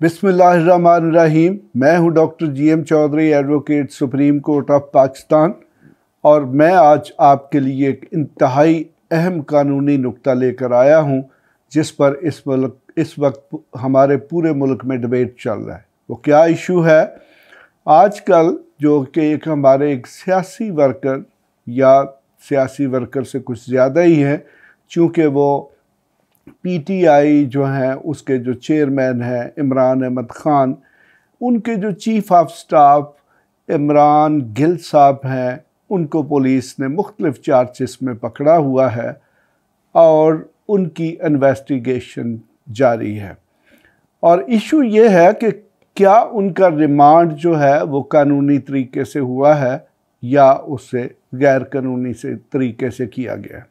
बिस्मिल्लाहिर्रहमानिर्रहीम। मैं हूँ doctor G M Chaudhry advocate Supreme Court of Pakistan. और मैं आज आपके लिए एक इंतहाई अहम कानूनी नुक्ता लेकर आया हूँ, जिस पर इस मुल्क, इस वक्त हमारे पूरे मुल्क में डिबेट चल रहा है। वो क्या इशू है? आजकल जो कि एक हमारे एक सियासी वर्कर या सियासी वर्कर से कुछ ज़्यादा ही है, चूँकि वो पीटीआई जो हैं, उसके जो चेयरमैन हैं, इमरान अहमद ख़ान, उनके जो chief of staff Imran Gill साहब हैं, उनको पुलिस ने मुख्तलिफ़ चार्जेस में पकड़ा हुआ है और उनकी इन्वेस्टिगेशन जारी है। और इशू ये है कि क्या उनका रिमांड जो है, वो कानूनी तरीके से हुआ है या उससे गैर कानूनी से तरीके से किया गया है?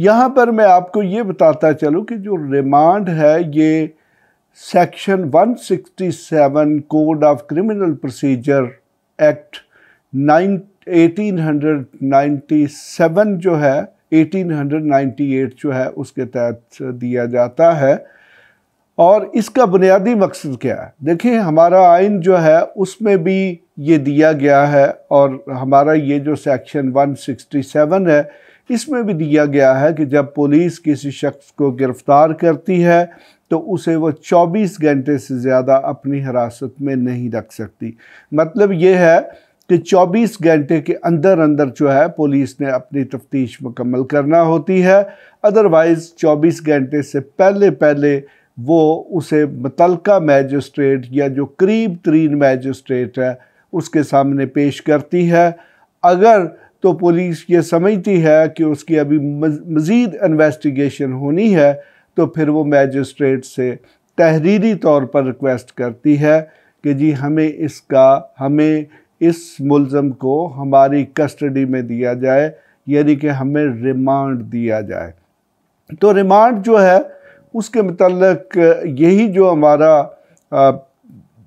यहाँ पर मैं आपको ये बताता चलूँ कि जो रिमांड है, ये section 167 code of criminal procedure act nine 1897 जो है 1898 जो है, उसके तहत दिया जाता है। और इसका बुनियादी मकसद क्या है? देखिए, हमारा आइन जो है, उसमें भी ये दिया गया है और हमारा ये जो सेक्शन 167 है इसमें भी दिया गया है कि जब पुलिस किसी शख्स को गिरफ़्तार करती है तो उसे वो 24 घंटे से ज़्यादा अपनी हिरासत में नहीं रख सकती। मतलब ये है कि 24 घंटे के अंदर अंदर जो है, पुलिस ने अपनी तफ्तीश मुकम्मल करना होती है। अदरवाइज़ 24 घंटे से पहले पहले वो उसे मुतलका मैजिस्ट्रेट या जो करीब तरीन मैजिस्ट्रेट है, उसके सामने पेश करती है। अगर तो पुलिस ये समझती है कि उसकी अभी मज़ीद इन्वेस्टिगेशन होनी है तो फिर वो मैजिस्ट्रेट से तहरीरी तौर पर रिक्वेस्ट करती है कि जी हमें इसका, हमें इस मुलज़म को हमारी कस्टडी में दिया जाए, यानी कि हमें रिमांड दिया जाए। तो रिमांड जो है, उसके मतलब यही जो हमारा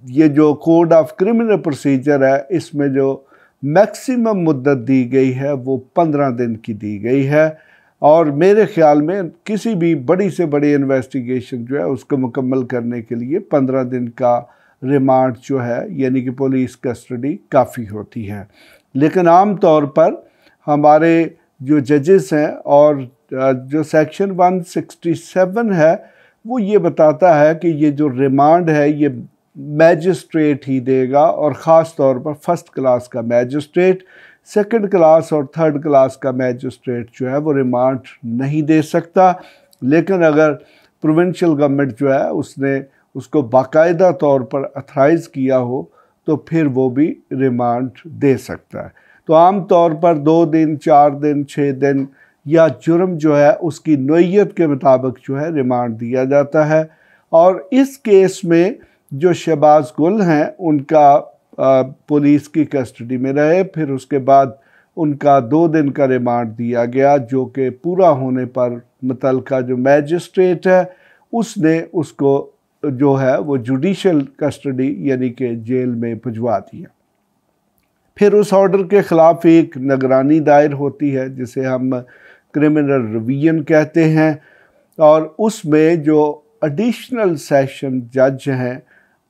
ये जो कोड ऑफ़ क्रिमिनल प्रोसीजर है, इसमें जो मैक्सिमम मुद्दत दी गई है, वो पंद्रह दिन की दी गई है। और मेरे ख्याल में किसी भी बड़ी से बड़ी इन्वेस्टिगेशन जो है, उसको मुकम्मल करने के लिए पंद्रह दिन का रिमांड जो है, यानी कि पुलिस कस्टडी काफ़ी होती है। लेकिन आम तौर पर हमारे जो जजेस हैं और जो सेक्शन 167 है, वो ये बताता है कि ये जो रिमांड है, ये मैजिस्ट्रेट ही देगा और ख़ास तौर पर फ़र्स्ट क्लास का मैजिस्ट्रेट सेकंड क्लास और थर्ड क्लास का मैजिस्ट्रेट जो है वो रिमांड नहीं दे सकता। लेकिन अगर प्रोविंशियल गवर्नमेंट जो है उसने उसको बाकायदा तौर पर अथराइज़ किया हो तो फिर वो भी रिमांड दे सकता है। तो आम तौर पर दो दिन, चार दिन छः दिन या जुर्म जो है उसकी नोयत के मुताबिक जो है रिमांड दिया जाता है। और इस केस में जो शहबाज गुल हैं, उनका पुलिस की कस्टडी में रहे, फिर उसके बाद उनका दो दिन का रिमांड दिया गया, जो कि पूरा होने पर मुतल जो मैजिस्ट्रेट है, उसने उसको, जो है, वो जुडिशल कस्टडी यानी कि जेल में भिजवा दिया फिर उस ऑर्डर के ख़िलाफ़ एक निगरानी दायर होती है, जिसे हम क्रिमिनल रिवीजन कहते हैं, और उसमें जो एडिशनल सेशन जज हैं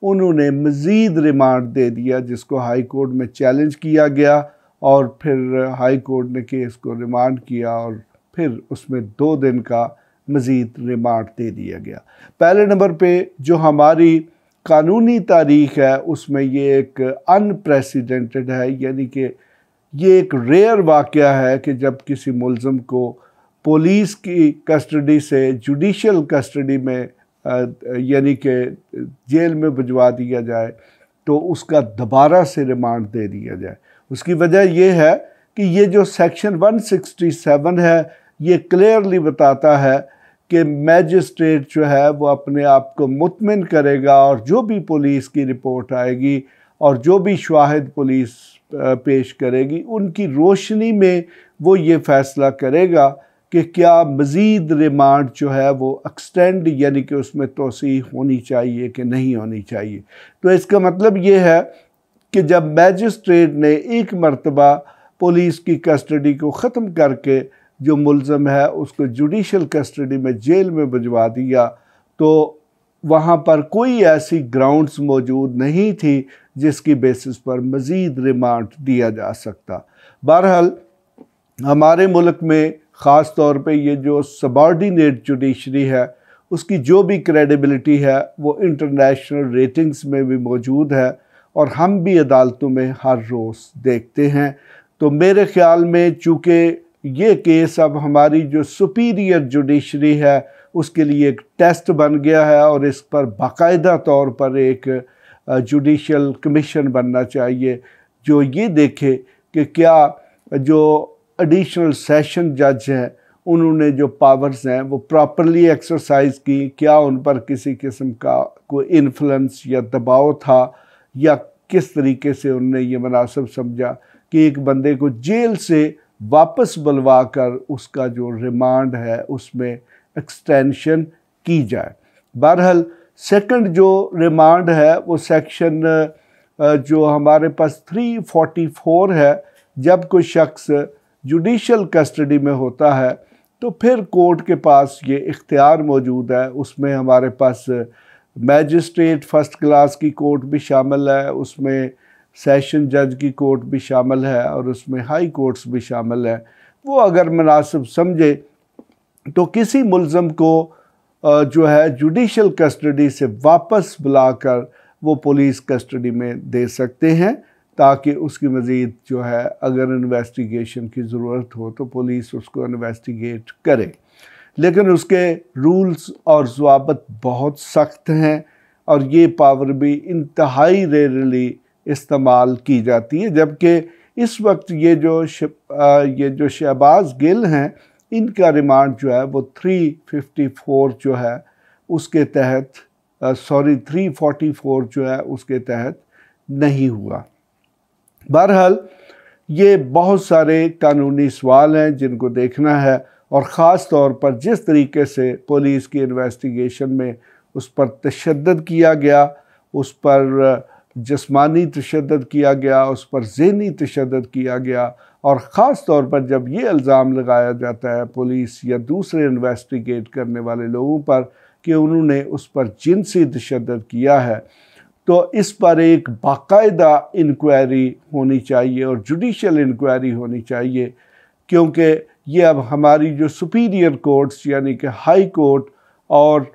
उन्होंने मज़ीद रिमांड दे दिया, जिसको हाई कोर्ट में चैलेंज किया गया और फिर हाई कोर्ट ने केस को रिमांड किया और फिर उसमें दो दिन का मज़ीद रिमांड दे दिया गया। पहले नंबर पे जो हमारी कानूनी तारीख है, उसमें ये एक अनप्रेसिडेंटेड है, यानी कि ये एक रेयर वाक़ है कि जब किसी मुलम को पुलिस की कस्टडी से जुडिशल कस्टडी में यानी कि जेल में भिजवा दिया जाए तो उसका दोबारा से रिमांड दे दिया जाए। उसकी वजह यह है कि ये जो सेक्शन 167 है, ये क्लियरली बताता है कि मैजिस्ट्रेट जो है, वो अपने आप को मुतमिन करेगा और जो भी पुलिस की रिपोर्ट आएगी और जो भी शाहिद पुलिस पेश करेगी, उनकी रोशनी में वो ये फ़ैसला करेगा कि क्या मज़ीद रिमांड जो है वो एक्सटेंड यानी कि उसमें तोसी होनी चाहिए कि नहीं होनी चाहिए। तो इसका मतलब ये है कि जब मैजिस्ट्रेट ने एक मरतबा पुलिस की कस्टडी को ख़त्म करके जो मुलम है उसको जुडिशल कस्टडी में जेल में भिजवा दिया तो वहाँ पर कोई ऐसी ग्राउंड्स मौजूद नहीं थी जिसकी बेसिस पर मज़ीद रिमांड दिया जा सकता। बहरहाल, हमारे मुल्क में ख़ास तौर पे ये जो सबॉर्डिनेट जुडिशरी है, उसकी जो भी क्रेडिबिलिटी है, वो इंटरनेशनल रेटिंग्स में भी मौजूद है और हम भी अदालतों में हर रोज़ देखते हैं। तो मेरे ख़्याल में चूँकि ये केस अब हमारी जो सुपीरियर जुडिशरी है, उसके लिए एक टेस्ट बन गया है और इस पर बाकायदा तौर पर एक जुडिशल कमीशन बनना चाहिए। जो ये देखे कि क्या जो एडिशनल सेशन जज हैं, उन्होंने जो पावर्स हैं, वो प्रॉपरली एक्सरसाइज की, क्या उन पर किसी किस्म का कोई इन्फ्लुएंस या दबाव था, या किस तरीके से उनने ये मुनासिब समझा कि एक बंदे को जेल से वापस बुलवा कर उसका जो रिमांड है, उसमें एक्सटेंशन की जाए। बहरहाल सेकंड जो रिमांड है, वो सेक्शन जो हमारे पास 344 है, जब कोई शख्स जुडिशल कस्टडी में होता है तो फिर कोर्ट के पास ये इख्तियार मौजूद है। उसमें हमारे पास मैजिस्ट्रेट फ़र्स्ट क्लास की कोर्ट भी शामिल है, उसमें सेशन जज की कोर्ट भी शामिल है और उसमें हाई कोर्ट्स भी शामिल है। वो अगर मुनासिब समझे तो किसी मुलज़म को जो है जुडिशल कस्टडी से वापस बुलाकर वो पुलिस कस्टडी में दे सकते हैं। ताकि उसकी मज़ीद जो है, अगर इन्वेस्टिगेशन की ज़रूरत हो तो पुलिस उसको इन्वेस्टिगेट करे। लेकिन उसके रूल्स और जवाबत बहुत सख्त हैं और ये पावर भी इंतहाई रेयरली इस्तेमाल की जाती है, जबकि इस वक्त ये जो ये जो शहबाज गिल हैं, इनका रिमांड जो है वो 354 जो है उसके तहत सॉरी 344 जो है उसके तहत नहीं हुआ। बहरहाल, ये बहुत सारे कानूनी सवाल हैं जिनको देखना है और ख़ास तौर पर जिस तरीके से पुलिस की इन्वेस्टिगेशन में उस पर तशद किया गया, उस पर जस्मानी तशद किया गया, उस पर जहनी तशद किया गया और ख़ास तौर पर जब ये इल्ज़ाम लगाया जाता है पुलिस या दूसरे इन्वेस्टिगेट करने वाले लोगों पर कि उन्होंने उस पर जिनसी तशद किया है तो इस पर एक बाकायदा इंक्वायरी होनी चाहिए और जुडिशल इंक्वायरी होनी चाहिए, क्योंकि ये अब हमारी जो सुपीरियर कोर्ट्स यानी कि हाई कोर्ट और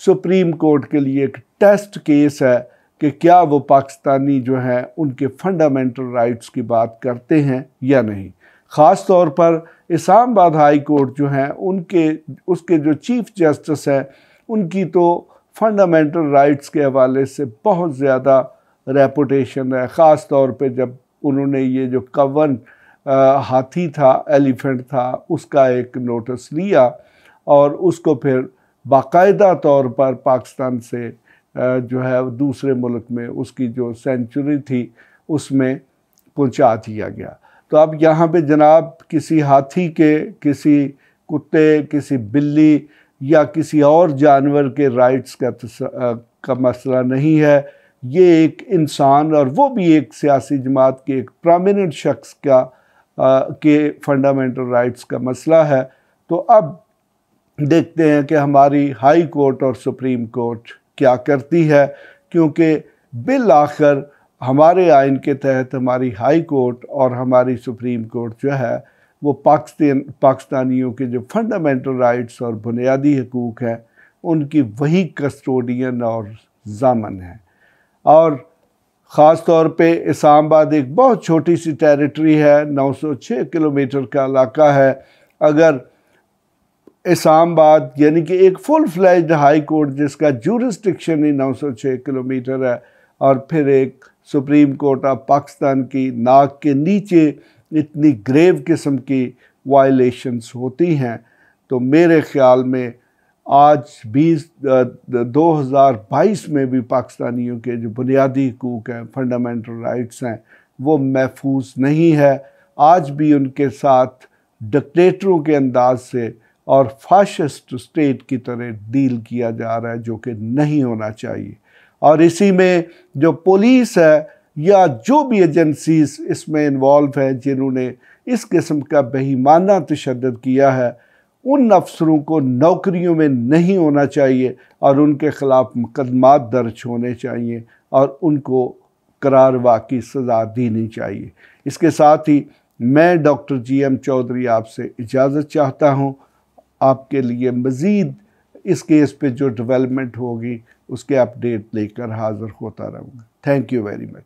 सुप्रीम कोर्ट के लिए एक टेस्ट केस है कि क्या वो पाकिस्तानी जो हैं, उनके फंडामेंटल राइट्स की बात करते हैं या नहीं। ख़ास तौर पर इस्लामाबाद हाई कोर्ट जो हैं, उनके, उसके जो चीफ जस्टिस हैं, उनकी तो फंडामेंटल राइट्स के हवाले से बहुत ज़्यादा रेपुटेशन है, ख़ास तौर पे जब उन्होंने ये जो कवन हाथी था, एलिफेंट था, उसका एक नोटिस लिया और उसको फिर बाकायदा तौर पर पाकिस्तान से जो है दूसरे मुल्क में उसकी जो सेंचुरी थी उसमें पहुँचा दिया गया। तो अब यहाँ पे जनाब किसी हाथी के, किसी कुत्ते, किसी बिल्ली या किसी और जानवर के राइट्स का का मसला नहीं है ये एक इंसान और वो भी एक सियासी जमात के एक प्रामिनेंट शख्स का आ, के फंडामेंटल राइट्स का मसला है। तो अब देखते हैं कि हमारी हाई कोर्ट और सुप्रीम कोर्ट क्या करती है क्योंकि बिल आखिर हमारे आइन के तहत हमारी हाई कोर्ट और हमारी सुप्रीम कोर्ट जो है वो पाकिस्तान, पाकिस्तानियों के जो फंडामेंटल राइट्स और बुनियादी हकूक़ हैं, उनकी वही कस्टोडियन और जामन है। और ख़ास तौर पे इस्लामाबाद एक बहुत छोटी सी टेरिटरी है 906 किलोमीटर का इलाका है। अगर इस्लामाबाद यानी कि एक फुल फ्लैज हाई कोर्ट जिसका जूरिस्टिक्शन ही 906 किलोमीटर है, और फिर एक सुप्रीम कोर्ट ऑफ़ पाकिस्तान की नाक के नीचे इतनी ग्रेव किस्म की वायलेशंस होती हैं तो मेरे ख्याल में आज बीस दो हज़ार बाईस में भी पाकिस्तानियों के जो बुनियादी हकूक़ हैं फंडामेंटल राइट्स हैं, वो महफूज नहीं है। आज भी उनके साथ डिक्टेटरों के अंदाज से और फाशिस्ट स्टेट की तरह डील किया जा रहा है, जो कि नहीं होना चाहिए। और इसी में जो पुलिस है या जो भी एजेंसीज इसमें इन्वॉल्व हैं जिन्होंने इस किस्म का बेईमाना तशद किया है, उन अफसरों को नौकरियों में नहीं होना चाहिए और उनके ख़िलाफ़ मुकदमात दर्ज होने चाहिए और उनको करारवा की सज़ा देनी चाहिए। इसके साथ ही मैं डॉक्टर जी एम चौधरी आपसे इजाज़त चाहता हूँ। आपके लिए मज़ीद इस केस पे जो डेवलपमेंट होगी, उसके अपडेट लेकर हाज़िर होता रहूँगा। Thank you very much